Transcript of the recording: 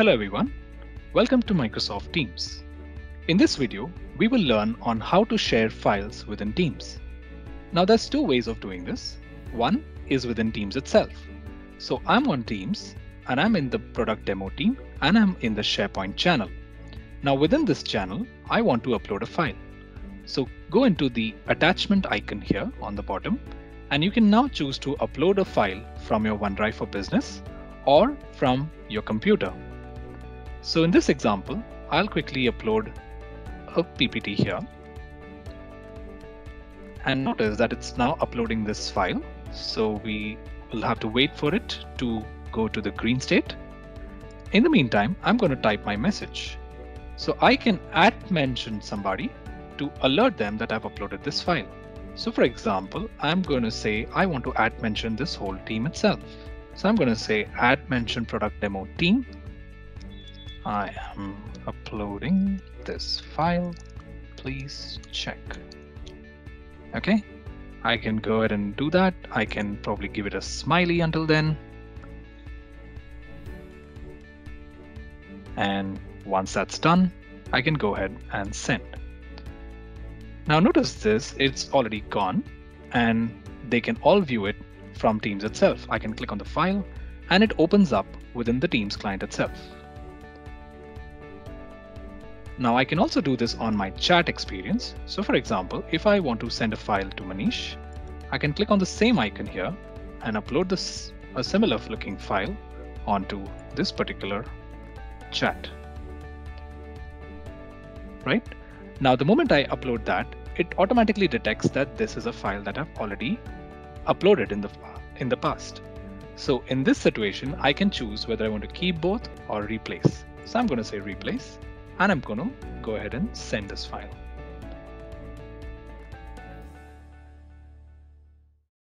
Hello everyone, welcome to Microsoft Teams. In this video, we will learn on how to share files within Teams. Now there's two ways of doing this. One is within Teams itself. So I'm on Teams and I'm in the product demo team and I'm in the SharePoint channel. Now within this channel, I want to upload a file. So go into the attachment icon here on the bottom and you can now choose to upload a file from your OneDrive for Business or from your computer. So in this example, I'll quickly upload a PPT here. And notice that it's now uploading this file. So we will have to wait for it to go to the green state. In the meantime, I'm going to type my message. So I can at mention somebody to alert them that I've uploaded this file. So for example, I'm going to say I want to at mention this whole team itself. So I'm going to say at mention product demo team I am uploading this file. Please check. Okay, I can go ahead and do that. I can probably give it a smiley until then. And once that's done, I can go ahead and send. Now notice this, it's already gone and they can all view it from Teams itself. I can click on the file and it opens up within the Teams client itself. Now I can also do this on my chat experience. So for example, if I want to send a file to Manish, I can click on the same icon here and upload this a similar looking file onto this particular chat. Right? Now the moment I upload that, it automatically detects that this is a file that I've already uploaded in the in the past. So in this situation, I can choose whether I want to keep both or replace. So I'm going to say replace and I'm going to go ahead and send this file.